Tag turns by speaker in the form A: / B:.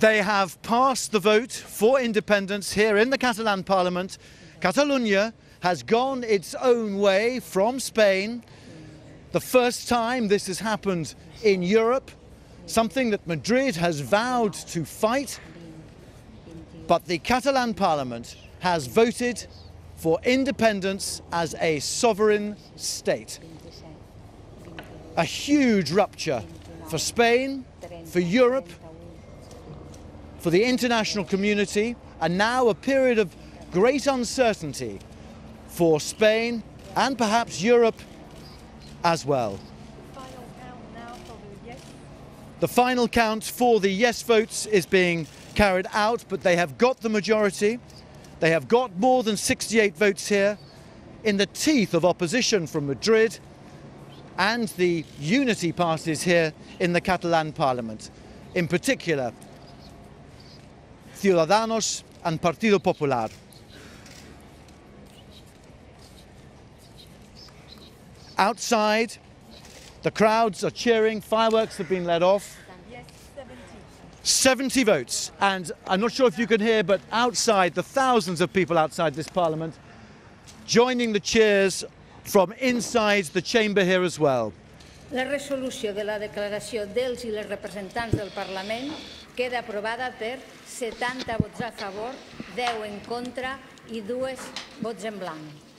A: They have passed the vote for independence here in the Catalan parliament. Catalonia has gone its own way from Spain. The first time this has happened in Europe, something that Madrid has vowed to fight. But the Catalan parliament has voted for independence as a sovereign state. A huge rupture for Spain, for Europe, for the international community, and now a period of great uncertainty for Spain and perhaps Europe as well. The final count for the yes votes is being carried out, but they have got the majority. They have got more than 68 votes here in the teeth of opposition from Madrid and the unity parties here in the Catalan parliament. In particular, Ciudadanos and Partido Popular. Outside, the crowds are cheering, fireworks have been let off. 70 votes. And I'm not sure if you can hear, but outside, the thousands of people outside this parliament joining the cheers from inside the chamber here as well.
B: La resolució de la declaració dels i les representants del Parlament queda aprovada per 70 vots a favor, 10 en contra i 2 vots en blanc.